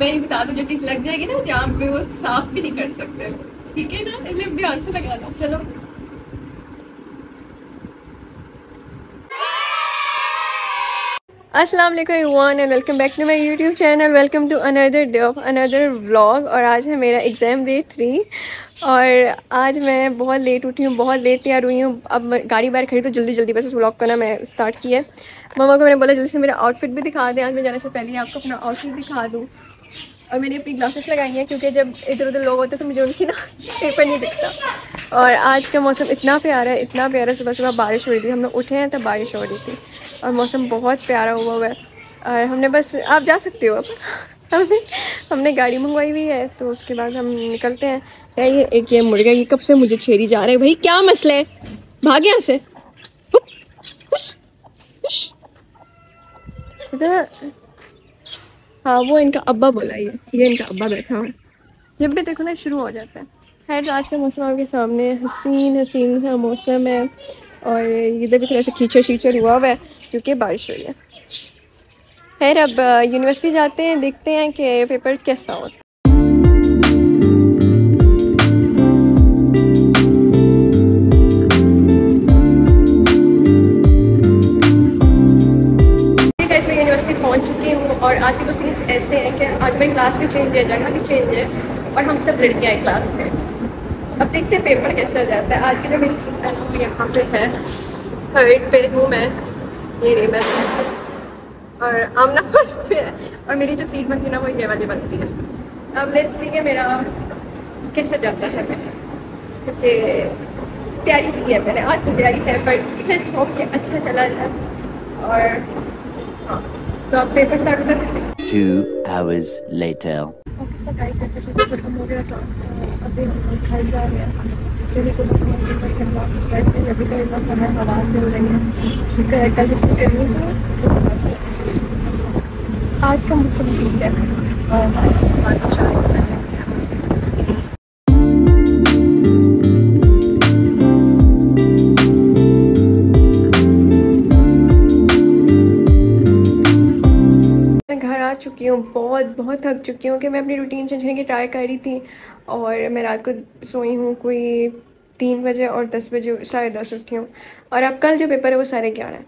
मैं बता दूँ, जो चीज़ लग जाएगी ना जहाँ पे वो साफ़ भी नहीं कर सकते। ठीक है ना? इसलिए ध्यान से लगाना। चलो। अस्सलाम वालेकुम and welcome back to my YouTube channel welcome to another day of another vlog और आज है मेरा एग्ज़ाम डे थ्री और आज मैं बहुत लेट उठी हूँ, बहुत लेट तैयार हुई हूँ। अब गाड़ी बाहर खड़ी तो जल्दी जल्दी बस उस व्लॉग करना मैं स्टार्ट किया। मम्मा को मैंने बोला, जल्दी से मेरा आउटफिट भी दिखा दें। आज मैं जाने से पहले आपको अपना आउटफिट दिखा दूँ। और मैंने अपनी ग्लासेस लगाई हैं क्योंकि जब इधर उधर लोग होते हैं तो मुझे उनकी ना पेपर नहीं दिखता। और आज का मौसम इतना प्यारा है इतना प्यारा सुबह सुबह बारिश हो रही थी। हम लोग उठे हैं तब बारिश हो रही थी। और मौसम बहुत प्यारा हुआ हुआ है। और हमने बस आप जा सकते हो अब। हमने हमने गाड़ी मंगवाई हुई है तो उसके बाद हम निकलते हैं। है ये एक ये मुर्गा ये कब से मुझे छेड़ी जा रहा है? भाई क्या मसला है? भाग यहाँ से। हाँ वो इनका अब्बा बोला ये। ये इनका अब्बा बैठा हुआ जब भी देखो ना शुरू हो जाता है। खैर आज का मौसम आपके सामने हसीन हसीन सा मौसम है। और इधर भी थोड़ा सा कीचड़ शीचड़ हुआ हुआ है, क्योंकि बारिश हुई है। खैर, अब यूनिवर्सिटी जाते हैं, देखते हैं कि पेपर कैसा होता पहुँच और आज के कुछ सीन्स ऐसे हैं कि आज मेरी क्लास भी चेंज है जगह भी चेंज है और हम सब लड़कियाँ हैं क्लास में अब देखते हैं पेपर कैसा जाता है। आज की जो मेरी सीट है, वो यहाँ पे है। थर्ड पे हूँ। मैं ये रही मैं और आमना फ़र्स्ट पे है। और मेरी जो सीट बनती है ना, वो ये वाली बनती है। अब लेट्स सी के मेरा कैसे जाता है। मैं क्योंकि तैयारी की है मैंने। आज तो तैयारी है पर लेट्स होप कि अच्छा चला जाए। और हाँ। तो आप पेपर स्टार्ट कर Two hours later. Okay sir guys paper खत्म हो गया तो अभी हम घर जा रहे हैं। क्योंकि सुबह का पेपर करवा वैसे अभी तो इतना समय हवा चल रही है। है कल जितनी था आज का मौसम ठीक है। और हूँ, बहुत बहुत थक चुकी हूँ कि मैं अपनी रूटीन चेंजने की ट्राई कर रही थी और मैं रात को सोई हूँ कोई तीन बजे और दस बजे, साढ़े दस उठी हूँ और अब कल जो पेपर है वो साढ़े ग्यारह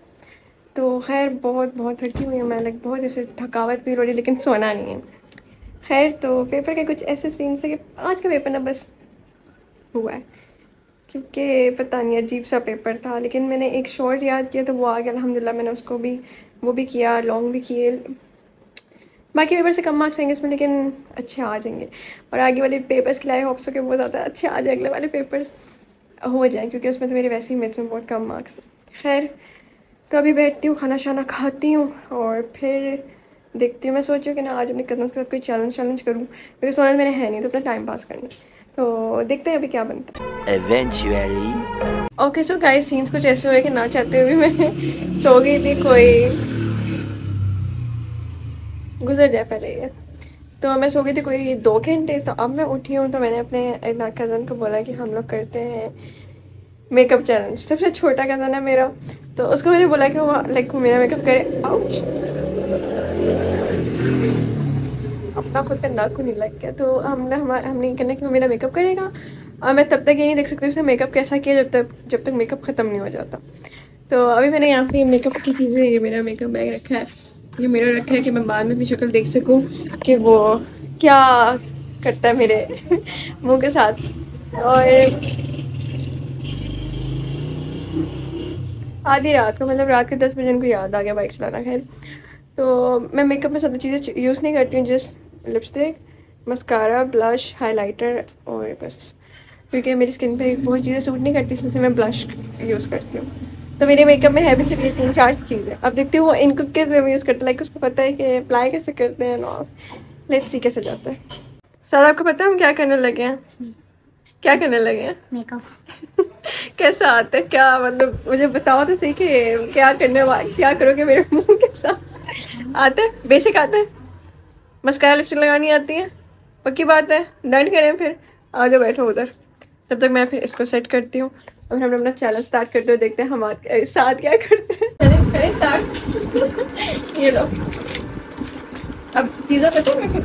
तो खैर, बहुत बहुत थकी हुई हूँ मैं लाइक बहुत ऐसे थकावट फील हो रही लेकिन सोना नहीं है। खैर तो पेपर के कुछ ऐसे सीन्स है कि आज का पेपर ना बस हुआ है, क्योंकि पता नहीं, अजीब सा पेपर था, लेकिन मैंने एक शॉर्ट याद किया तो वो आ गया अलहमदिल्ला मैंने उसको भी, वो भी किया लॉन्ग भी किए बाकी पेपर से कम मार्क्स आएँगे इसमें लेकिन अच्छे आ जाएँगे। और आगे वाले पेपर्स के लिए होप्स के बहुत ज़्यादा अच्छे आ जाए अगले वाले पेपर्स हो जाए क्योंकि उसमें तो मेरे वैसे ही मेथ्स में बहुत कम मार्क्स खैर तो अभी बैठती हूँ खाना शाना खाती हूँ और फिर देखती हूँ मैं सोच रही हूँ कि ना आज अपने कदम के साथ कोई चैलेंज चैलेंज करूँ क्योंकि सोना मैंने है नहीं तो अपना टाइम पास करना तो देखते हैं अभी क्या बनता है. ओके सो गाइस सीन्स कुछ ऐसे हुए कि ना चाहते हुए भी मैं सो गई थी कोई गुजर जाए पहले ये। तो मैं सो गई थी कोई दो घंटे तो अब मैं उठी हूँ तो मैंने अपने कज़न को बोला कि हम लोग करते हैं मेकअप चैलेंज सबसे छोटा कज़न है मेरा तो उसको मैंने बोला कि वो लाइक मेरा मेकअप करे। आउच अपना खुद का को नहीं लग गया तो हमने हमारा हमने करना कि वो मेरा मेकअप करेगा, और मैं तब तक ये नहीं देख सकती उसने मेकअप कैसा किया, जब तक जब तक मेकअप ख़त्म नहीं हो जाता। तो अभी मैंने यहाँ पे मेकअप की चीज़ें, ये मेरा मेकअप बैग रखा है। ये मेरा रखा है कि मैं बाद में अपनी शक्ल देख सकूँ कि वो क्या करता है मेरे मुँह के साथ। और आधी रात को मतलब रात के दस बजे उनको याद आ गया बाइक चलाना, खैर। तो मैं मेकअप में सब चीज़ें यूज़ नहीं करती हूँ just lipstick mascara blush highlighter और बस। क्योंकि मेरी स्किन पे बहुत चीज़ें सूट नहीं करती, इसलिए मैं ब्लश यूज़ करती हूँ। तो मेरे मेकअप में है भी सिर्फ़ ये तीन चार चीज़ें अब देखती हूँ इनको किस वे में यूज़ करते लाइक उसको पता है कि अप्लाई कैसे करते हैं और लेट्स सी कैसे जाता है। सर आपको पता है हम क्या करने लगे हैं? क्या करने लगे हैं? मेकअप कैसा आता है? क्या मतलब मुझे बताओ तो सही कि क्या करने वाले क्या करोगे मेरे मुँह के साथ? आता है? बेसिक आता है? मस्कारा लिपस्टिक लगानी आती है? पक्की बात है? डन करें फिर? आ जाओ बैठो उधर। तब तक मैं फिर इसको सेट करती हूँ। और हम अपना चैनल स्टार्ट करते हुए देखते हैं हम साथ क्या करते हैं। स्टार्ट ये लो। अब चीज़ें बता मैं खुद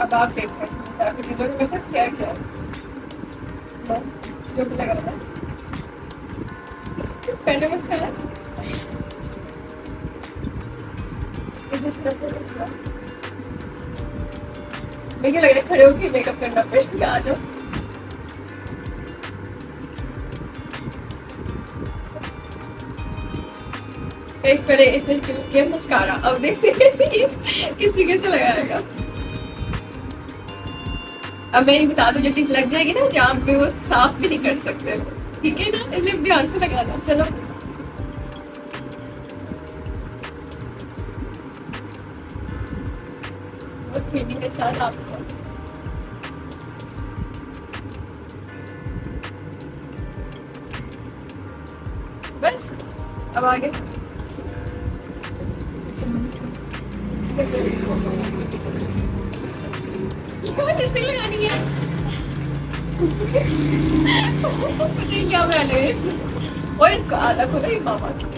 अब आप देखो आपकी चीज़ों में मतलब क्या क्या? है। पहले है ये जिस तरफ़ से देखो। मैं क्या लग मेकअप करना पड़ेगा आ जाओ इस पहले इसने चूज़ किया मस्कारा अब देखते हैं किस तरीके से लगाएगा। अब मैं ये बता दूँ, जो चीज़ लग जाएगी ना जहाँ पे वो साफ़ भी नहीं कर सकते। ठीक है ना? इसलिए ध्यान से लगाना, चलो। बस अब आगे। क्यों है? क्या इसको आधा खुदा ही मामा की।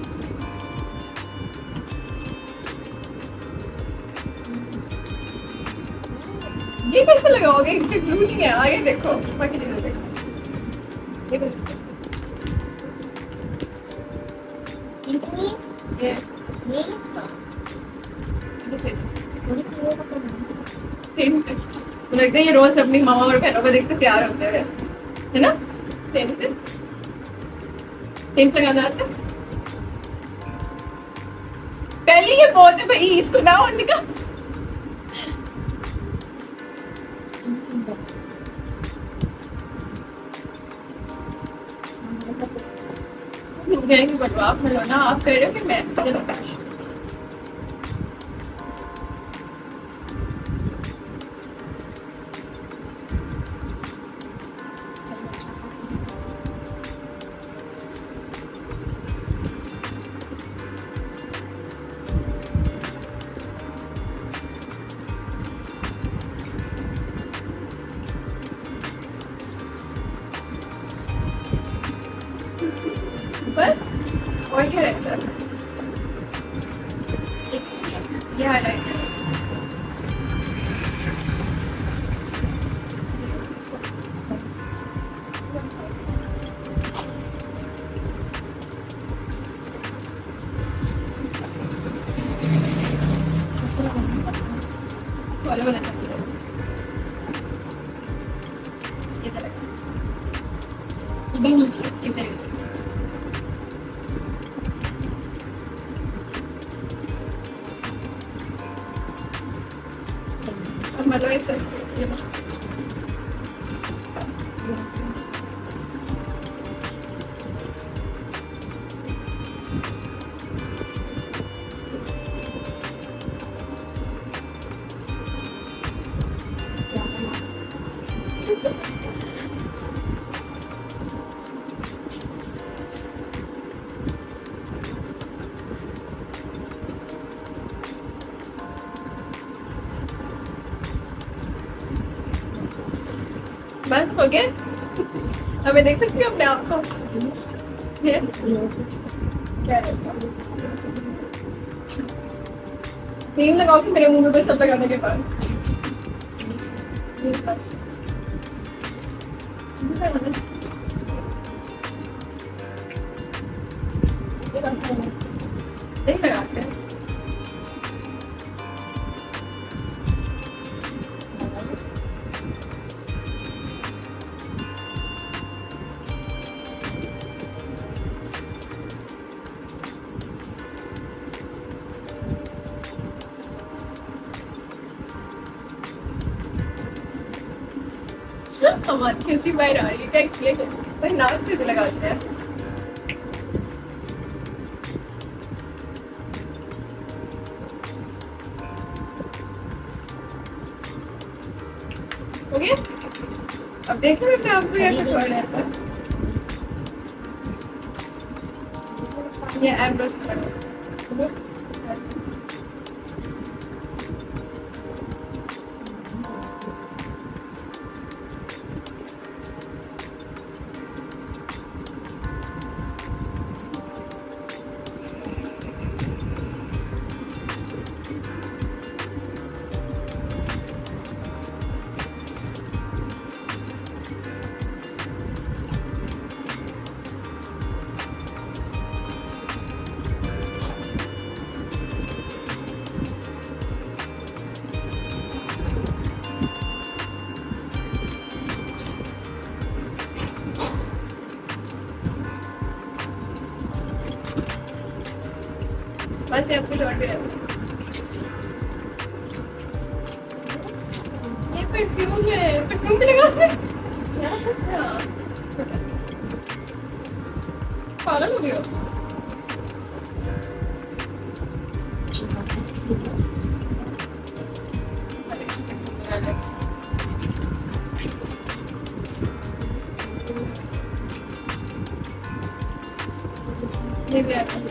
ये कैसे लगाओगे इससे ग्लू नहीं है। आगे देखो, बाकी देखो। ये देखो ये। ये। को रोज अपनी मामा और बहनों को देखकर तैयार होते हुए। है ना? टेंट टेंट लगाना आता? पहले ये बोलते, भाई, इसको ना और निकाल। जाएँगे बटवा आप मिलो ना आप फेरे हो कि मैं कैसे लगाना हो अब देख सकती हूँ अपने आप को क्या लगाओ कि मेरे मुँह में सब लगाने के बाद ये लगा। ये लगाना। नहीं लगाते हमारी कैसी बाहर आ रही है क्या किया भाई नाक से लगाते हैं। ओके? अब देख रहे हैं आपको यहाँ कुछ और रहता है। ये eyebrows ये आपको शॉर्ट भी रहता ये परफ्यूम है। परफ्यूम भी लगा क्या सकता पागल हो गया हो? ये भी आना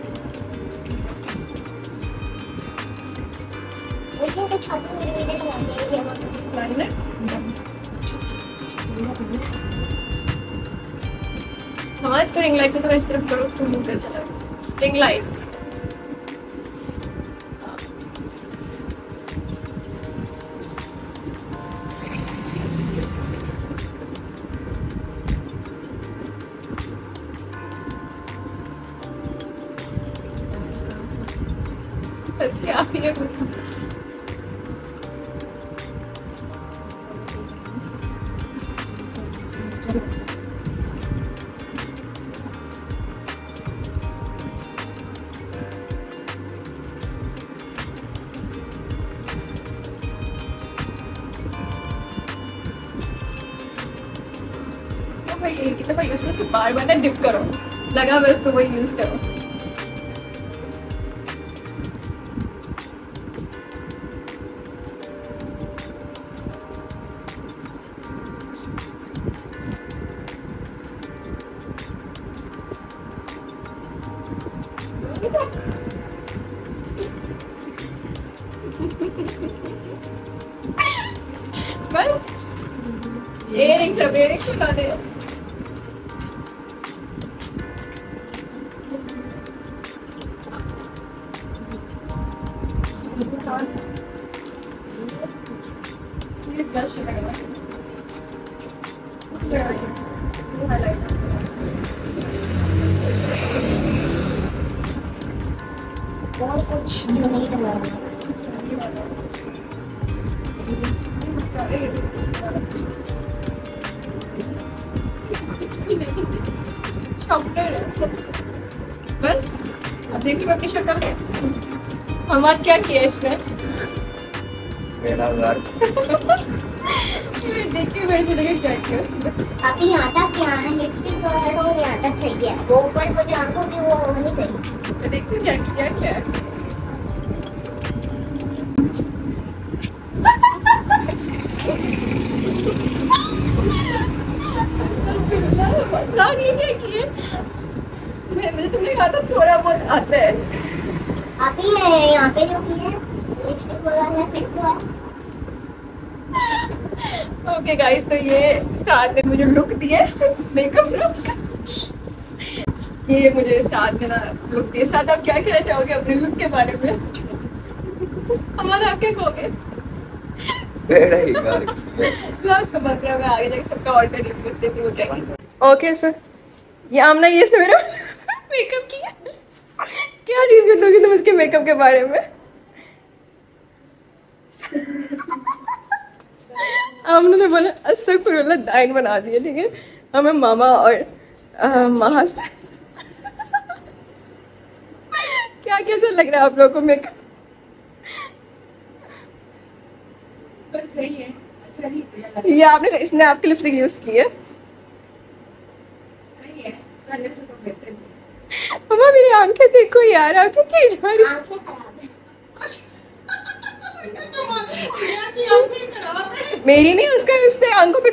रिंग लाइट से थोड़ा इस तरफ़ करो उसको मूव कर चला। रिंग लाइट तो भाई एक दफ़ा यूज़ करो उसको बार बार ना डिप करो। लगा हुआ है उसको वही यूज़ करो। बस। एयरिंग्स सब इयरिंग्स बता दे और कुछ जो नहीं बस अब देखिए अपनी शक्ल। हमारा क्या किया इसने? मेरा घर। देखिए मैं लगे क्या किया अभी यहाँ तक क्या लिपस्टिक वगैरह और यहाँ तक सही है। वो ऊपर को जो आँखों की वो वो सही। तो देखते क्या किया क्या है। लाग ये क्या किए मैं मैंने तुमने कहा था थोड़ा बहुत आता है। अभी है यहाँ पे जो की है। ओके गाइस तो ये साथ ने मुझे लुक दिए मेकअप लुक ये मुझे साथ ने ना लुक दिए। साथ आप क्या कहना चाहोगे अपने लुक के बारे में? हमारा आप क्या कहोगे ही आगे जाके सबका ऑर्डर रिव्यू देती हूँ क्या ओके सर ये आमना ये इसने मेरा मेकअप किया। क्या रिव्यू दोगे तुम इसके मेकअप के बारे में? आमना ने बोला अस्तगफिरुल्लाह दाइन बना दिए ठीक है? हमें मामा और माँ से क्या कैसा लग रहा है आप लोगों को मेकअप सही है। अच्छा नहीं ये आपने इसने आपकी लिपस्टिक यूज़ की है। मम्मा मेरी आँखें देखो यार आँखें की जा रही है। मेरी नहीं उसका उसने आँखों पे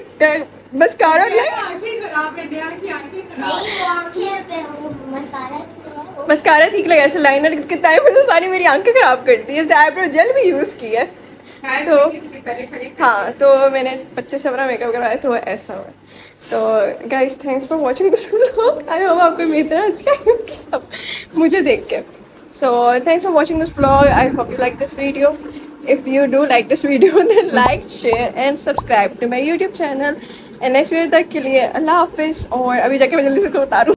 बस कारा मस्कारा है, वो मस्कारा ठीक लगा ऐसे लाइनर के टाइम पे तो सारी मेरी आँखें खराब करती है। इसने आईब्रो जेल भी यूज़ की है। तो हाँ तो मैंने पच्चीस से अपना मेकअप करवाया तो ऐसा हुआ। तो guys thanks for watching this vlog I hope आपको मेरी तरह अच्छा मुझे देख के। So thanks for watching this vlog I hope you like this video if you do like this video then like share and subscribe to my youtube channel and next video तक के लिए अल्लाह हाफिज़ और अभी जाके मैं जल्दी से उतारूँ